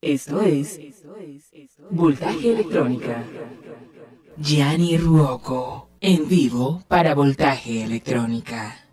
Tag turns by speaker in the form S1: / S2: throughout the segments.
S1: Esto es Voltaje Electrónica. Gianni Ruoco, en vivo para Voltaje Electrónica.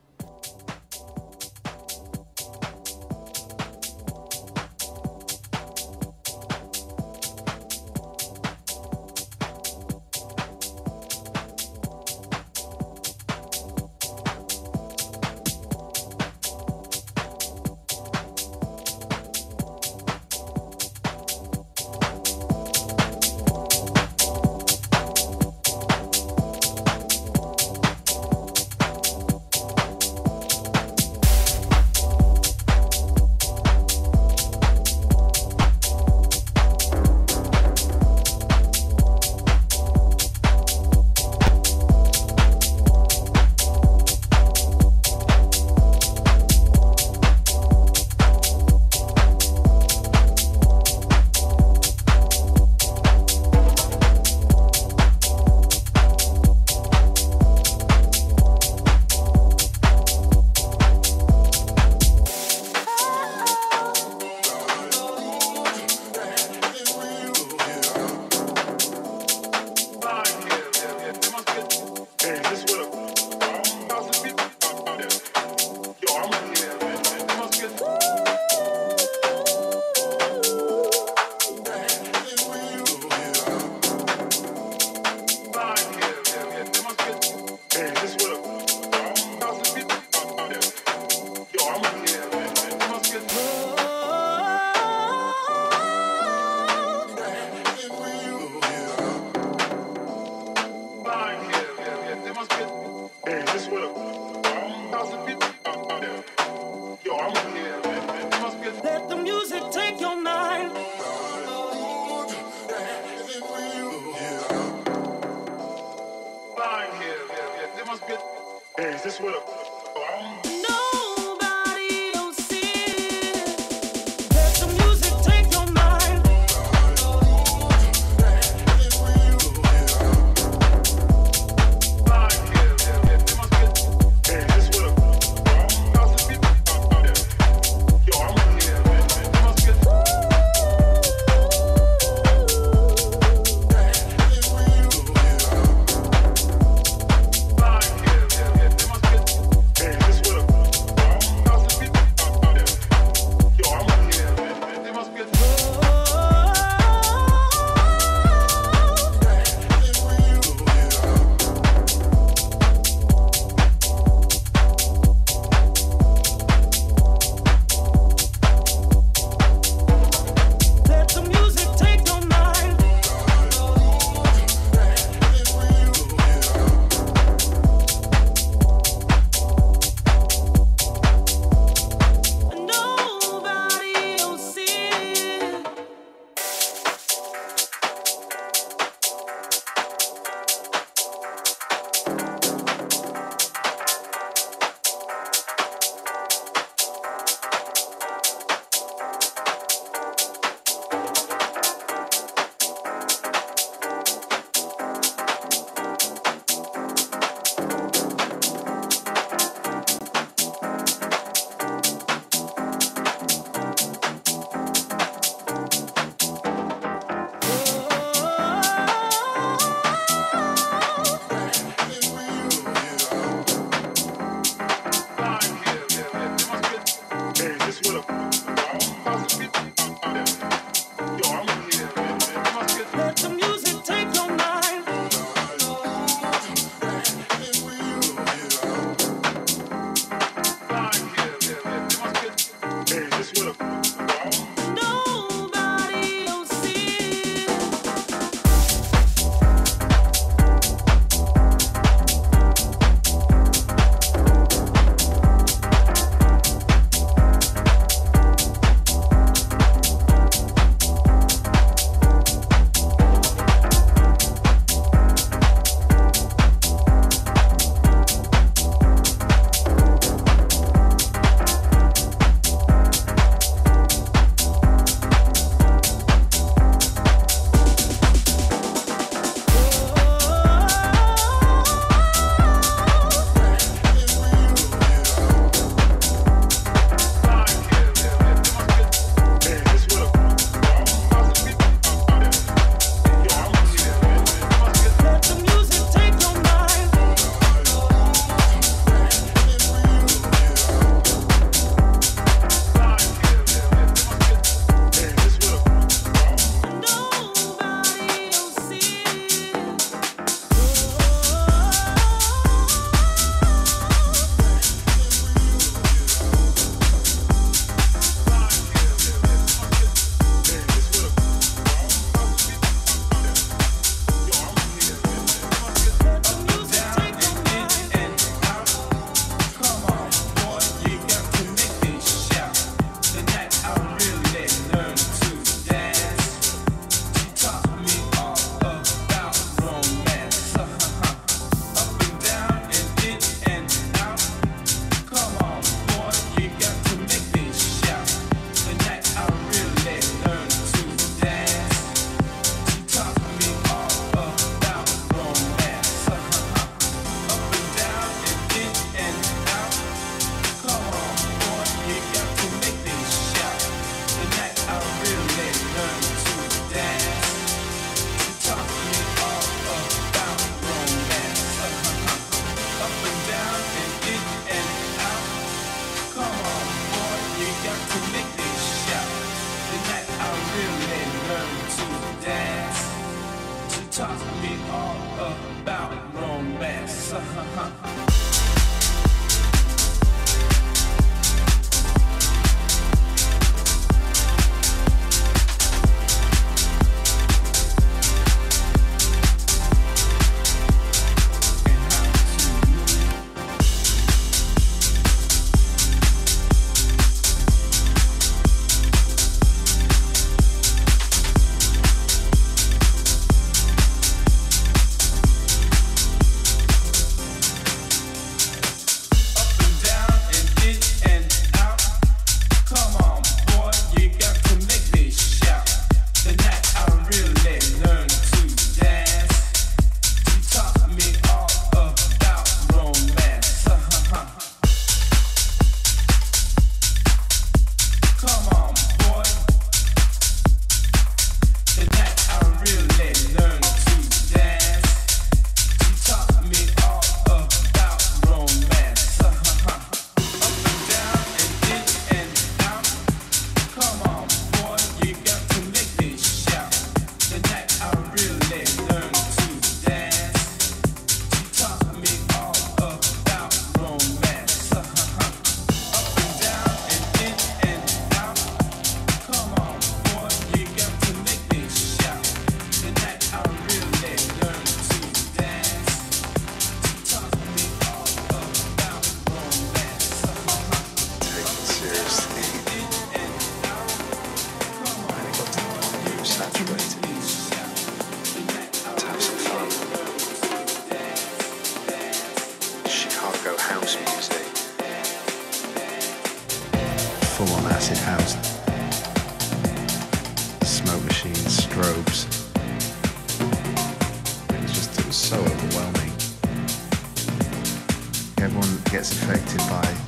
S2: House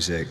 S2: music.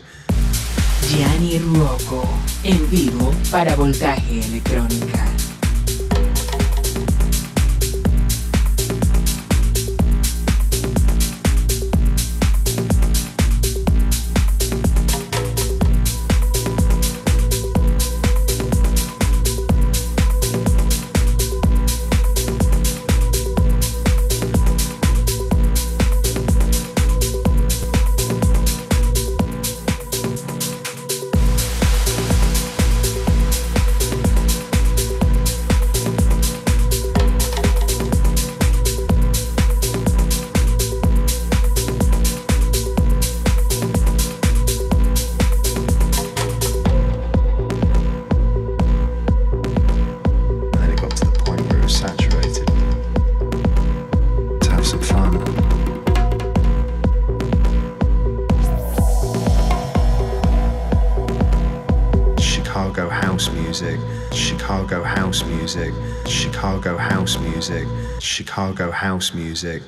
S2: House music.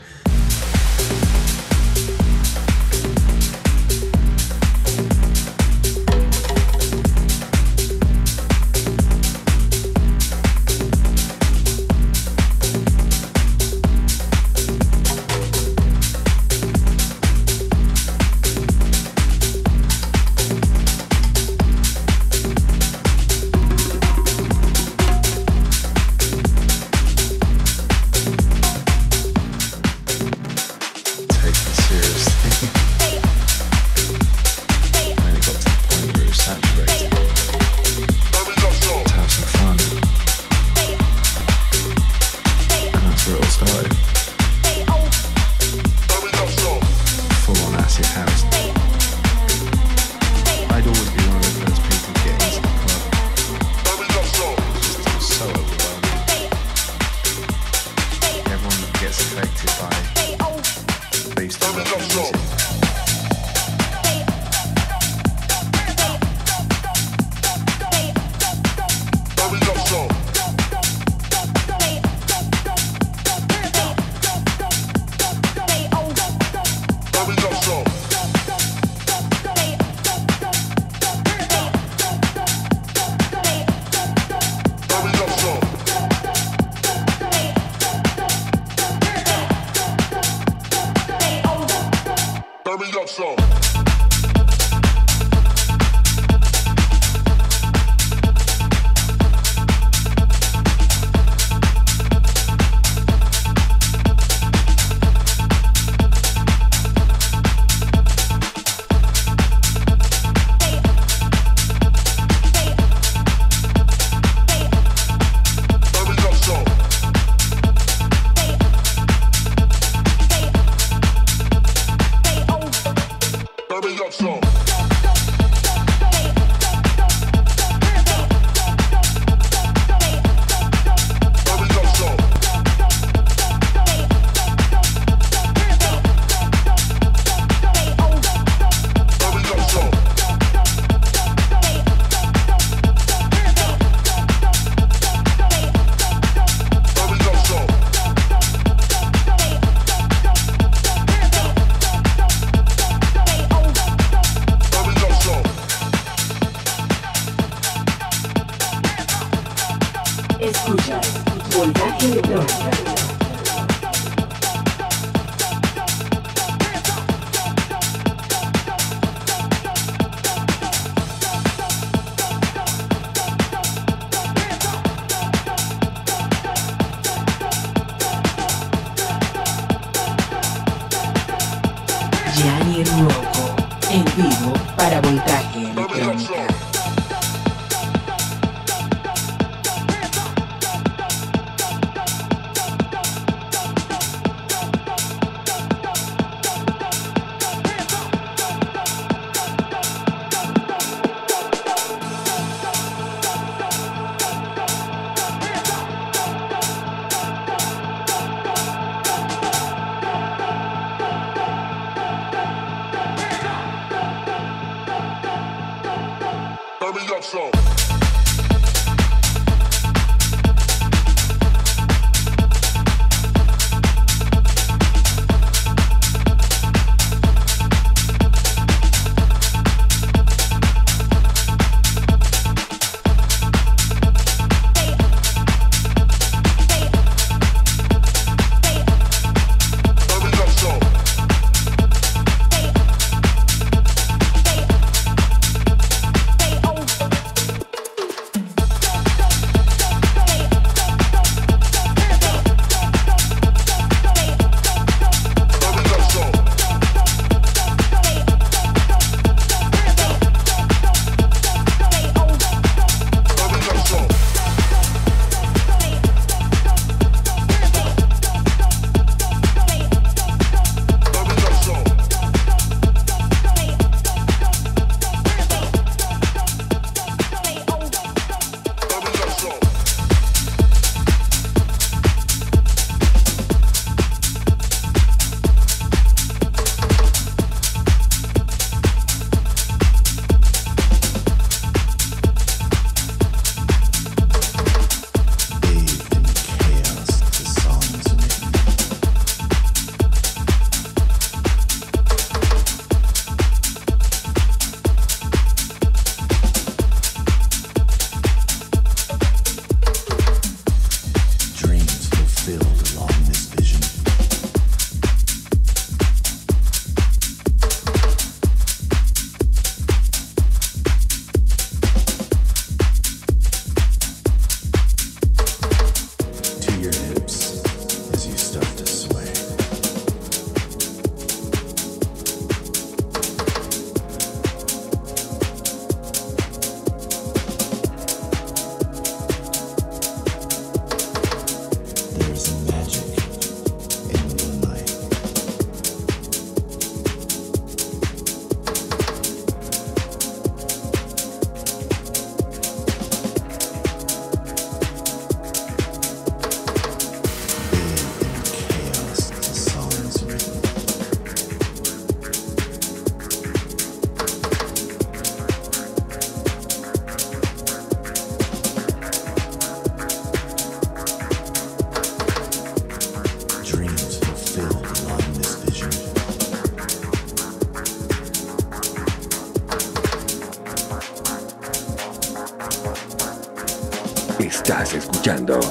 S3: affected by on Vacuum Dog. escuchando.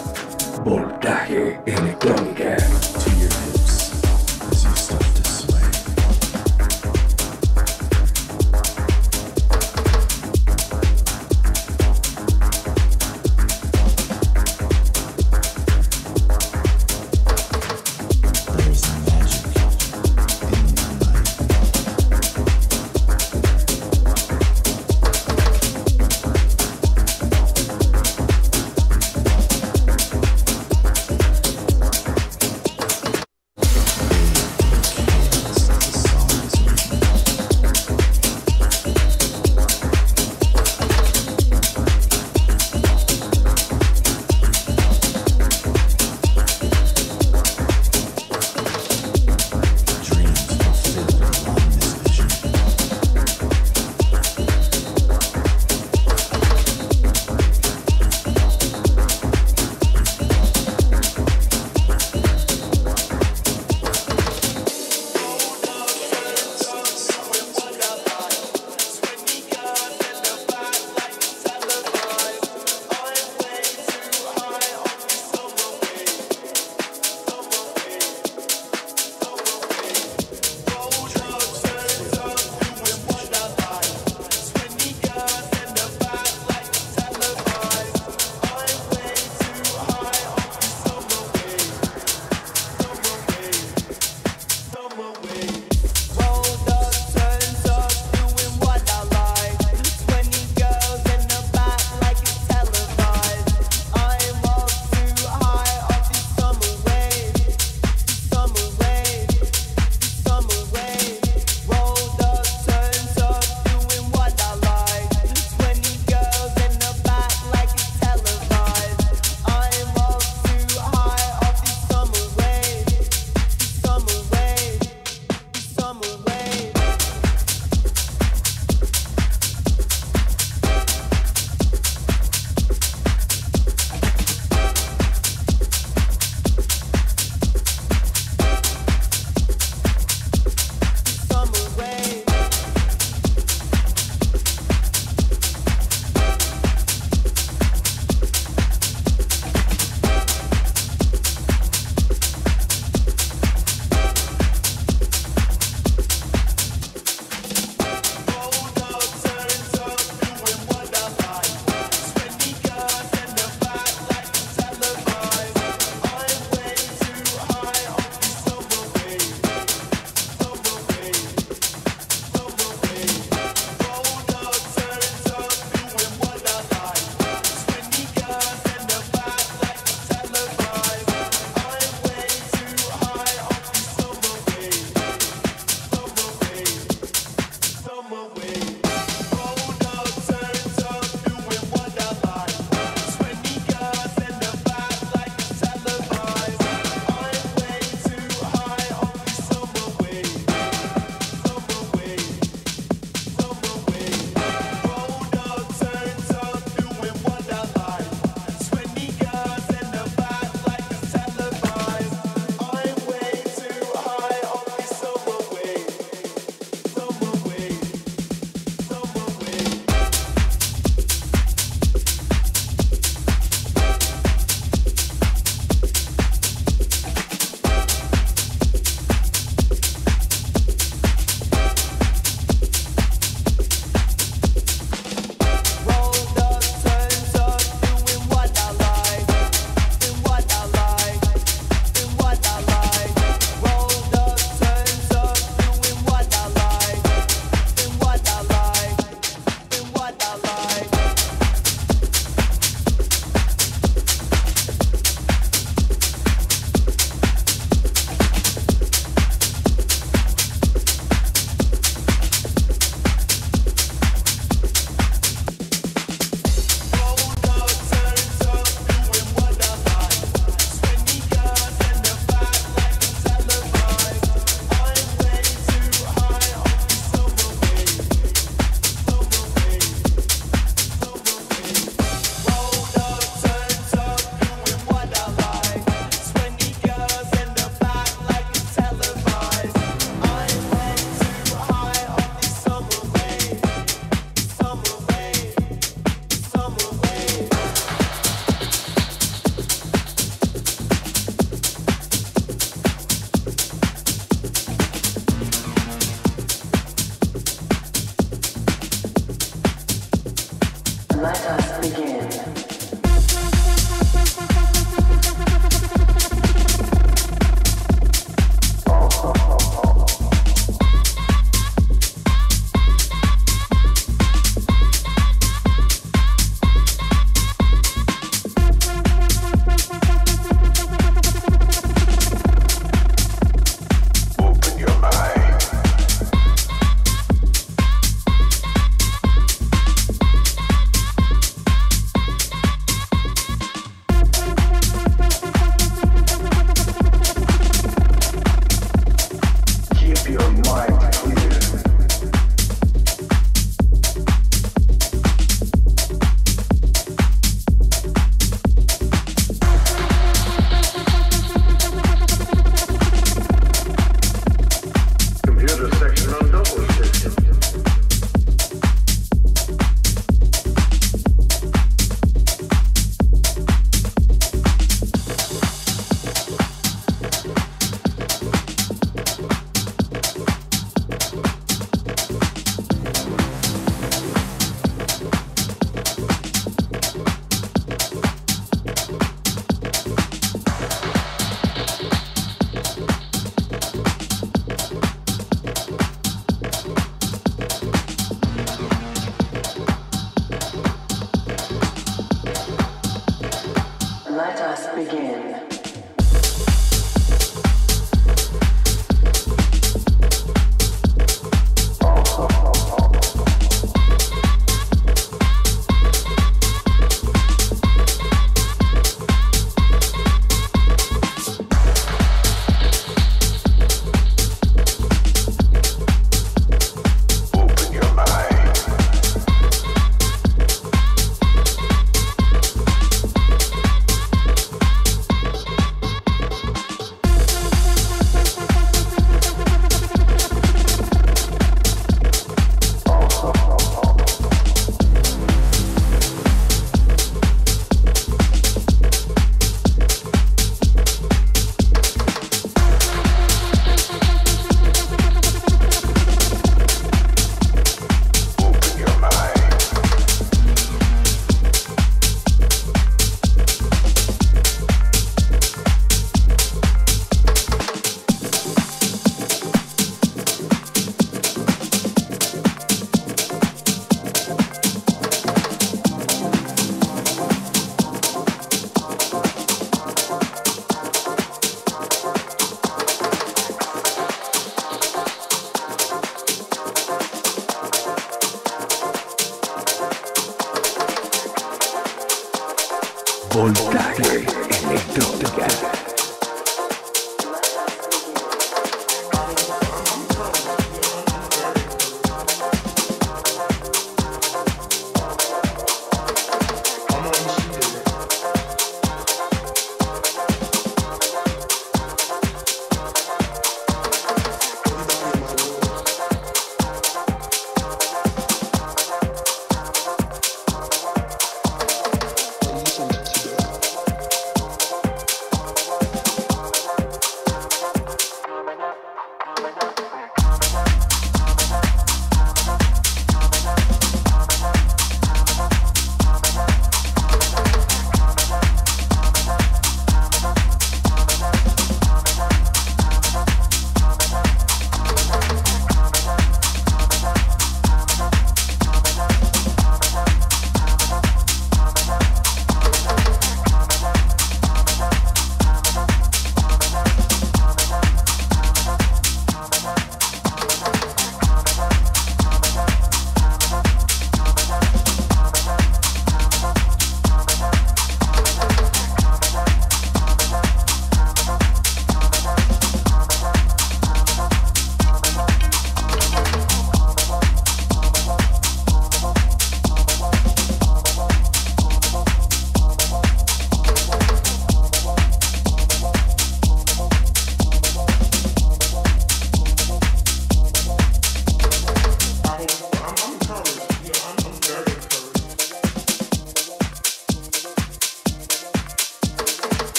S3: contacten
S4: en electrónica.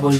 S4: Vivo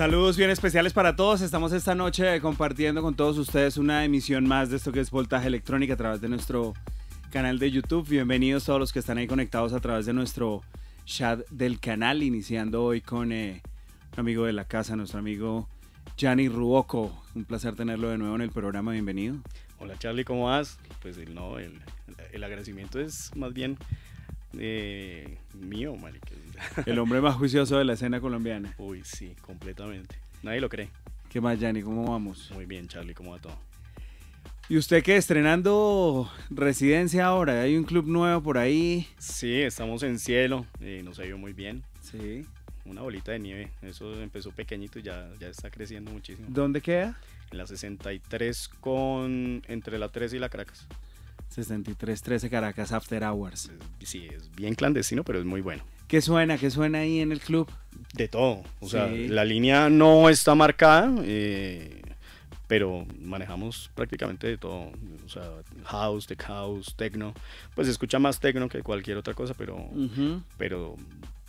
S5: Saludos bien especiales para todos. Estamos esta noche compartiendo con todos ustedes una emisión más de esto que es Voltaje Electrónica a través de nuestro canal de YouTube. Bienvenidos todos los que están ahí conectados a través de nuestro chat del canal, iniciando hoy con eh, un amigo de la casa, nuestro amigo Gianni Ruoco. Un placer tenerlo de nuevo en el programa. Bienvenido.
S6: Hola Charlie, ¿cómo vas? Pues el, no, el, el agradecimiento es más bien eh, mío, marica.
S5: El hombre más juicioso de la escena colombiana.
S6: Uy, sí, completamente. Nadie lo cree.
S5: ¿Qué más, Gianni? ¿Cómo vamos?
S6: Muy bien, Charlie, ¿cómo va todo?
S5: ¿Y usted qué? Estrenando residencia ahora. Hay un club nuevo por ahí.
S6: Sí, estamos en cielo y nos ha ido muy bien.
S5: Sí.
S6: Una bolita de nieve. Eso empezó pequeñito y ya, ya está creciendo muchísimo.
S5: ¿Dónde queda?
S6: En la 63 con... entre la 13 y la Caracas.
S5: 6313 Caracas After Hours.
S6: Sí, es bien clandestino, pero es muy bueno.
S5: ¿Qué suena? ¿Qué suena ahí en el club?
S6: De todo. O sea,
S5: Sí.
S6: la línea no está marcada, eh, pero manejamos prácticamente de todo. O sea, house, tech house, techno. Pues se escucha más techno que cualquier otra cosa, pero, pero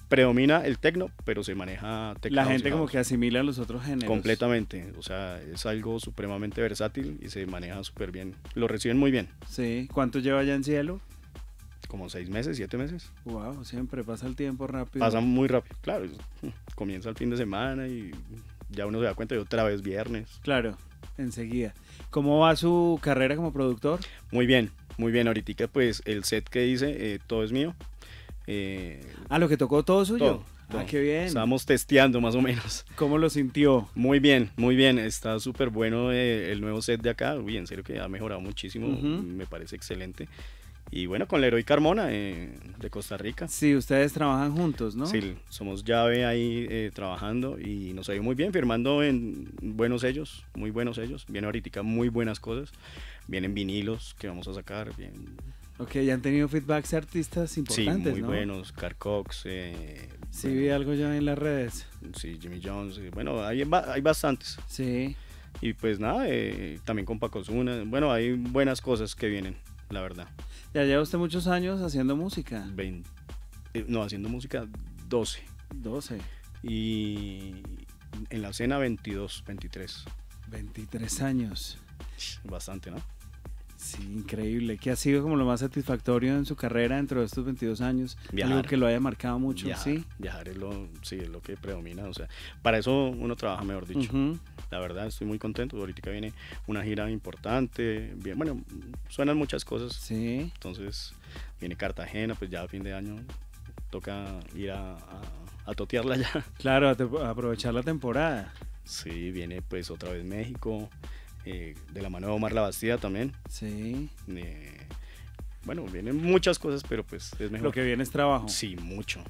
S6: predomina el techno, pero se maneja tech
S5: La gente como que asimila los otros géneros.
S6: Completamente. O sea, es algo supremamente versátil y se maneja súper bien. Lo reciben muy bien.
S5: Sí. ¿Cuánto lleva ya en cielo?
S6: Como seis meses, siete meses.
S5: Wow, siempre pasa el tiempo rápido.
S6: Pasa muy rápido. Claro, comienza el fin de semana y ya uno se da cuenta y otra vez viernes.
S5: Claro, enseguida. ¿Cómo va su carrera como productor?
S6: Muy bien, muy bien. Ahorita pues el set que hice, eh, todo es mío. Eh,
S5: Ah, lo que tocó todo suyo.
S6: todo,
S5: Ah,
S6: todo.
S5: qué bien.
S6: Estábamos testeando más o menos.
S5: ¿Cómo lo sintió?
S6: Muy bien, muy bien. Está súper bueno eh, el nuevo set de acá. Uy, en serio que ha mejorado muchísimo.
S5: Ujú.
S6: Me parece excelente. Y bueno, con Leroy Carmona eh, de Costa Rica.
S5: Sí, ustedes trabajan juntos, ¿no?
S6: Sí, somos llave ahí eh, trabajando y nos ha ido muy bien, firmando en buenos sellos, muy buenos sellos. Viene ahorita muy buenas cosas. Vienen vinilos que vamos a sacar. Bien,
S5: Ok, ya han tenido feedbacks artistas
S6: sí,
S5: importantes,
S6: muy
S5: ¿no?
S6: buenos. Car Cox, eh,
S5: Sí,
S6: bueno,
S5: vi algo ya en las redes.
S6: sí, Jimmy Jones. eh, bueno, hay, hay bastantes.
S5: Sí.
S6: Y pues nada, eh, también con Paco Zuna. Bueno, hay buenas cosas que vienen, la verdad.
S5: Ya lleva usted muchos años haciendo música.
S6: Vein- eh, no, haciendo música 12.
S5: 12,
S6: Y en la escena 22, 23.
S5: 23 años.
S6: Bastante, ¿no?
S5: Sí, increíble. ¿Qué ha sido como lo más satisfactorio en su carrera dentro de estos 22 años?
S6: Viajar.
S5: Algo que lo haya marcado mucho,
S6: Viajar,
S5: ¿sí?
S6: viajar es lo, sí, es lo que predomina. O sea, para eso uno trabaja, mejor dicho.
S5: Ujú.
S6: La verdad, estoy muy contento. Ahorita viene una gira importante. Bien, bueno, suenan muchas cosas.
S5: Sí.
S6: Entonces, viene Cartagena, pues ya a fin de año toca ir a, a, a totearla ya.
S5: Claro, a te- a aprovechar la temporada.
S6: Sí, viene pues otra vez México. Eh, de la mano de Omar La Bastida también.
S5: Sí.
S6: eh, bueno, vienen muchas cosas, pero pues es mejor.
S5: Lo que viene es trabajo.
S6: Sí, mucho.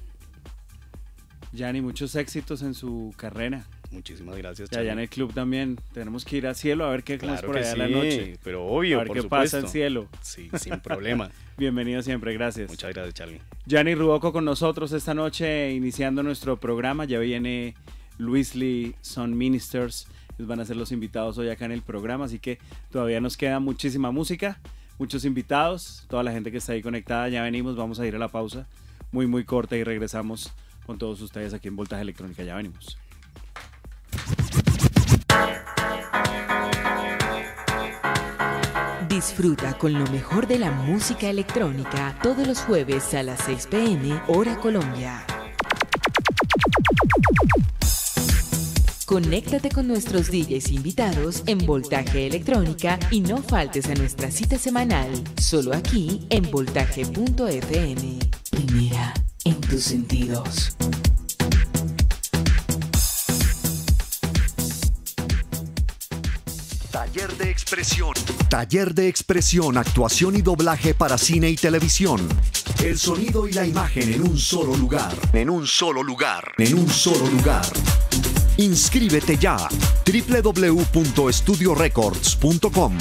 S5: Yanni, muchos éxitos en su carrera.
S6: Muchísimas gracias.
S5: Y allá en el club también tenemos que ir al cielo a ver qué
S6: Claro
S5: por allá
S6: sí,
S5: la noche.
S6: pero
S5: A
S6: obvio,
S5: ver
S6: por
S5: qué
S6: supuesto.
S5: pasa en cielo.
S6: Sí, sin problema.
S5: Bienvenido siempre, gracias.
S6: Muchas gracias, Charlie.
S5: Gianni Ruoco con nosotros esta noche, iniciando nuestro programa. Ya viene Luis Lee Son Ministers. Van a ser los invitados hoy acá en el programa, así que todavía nos queda muchísima música, muchos invitados, toda la gente que está ahí conectada. Ya venimos, vamos a ir a la pausa muy, muy corta y regresamos con todos ustedes aquí en Voltaje Electrónica. Ya venimos.
S7: Disfruta con lo mejor de la música electrónica todos los jueves a las 6 pm hora Colombia. Conéctate con nuestros DJs invitados en Voltaje Electrónica y no faltes a nuestra cita semanal, solo aquí en voltaje.fm. Primera en tus sentidos.
S8: Taller de expresión. Taller de expresión, actuación y doblaje para cine y televisión. El sonido y la imagen en un solo lugar. En un solo lugar. En un solo lugar. Inscríbete ya. www.estudiorecords.com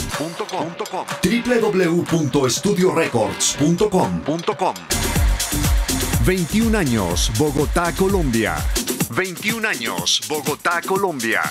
S8: www.estudiorecords.com 21 años, Bogotá, Colombia. 21 años, Bogotá, Colombia.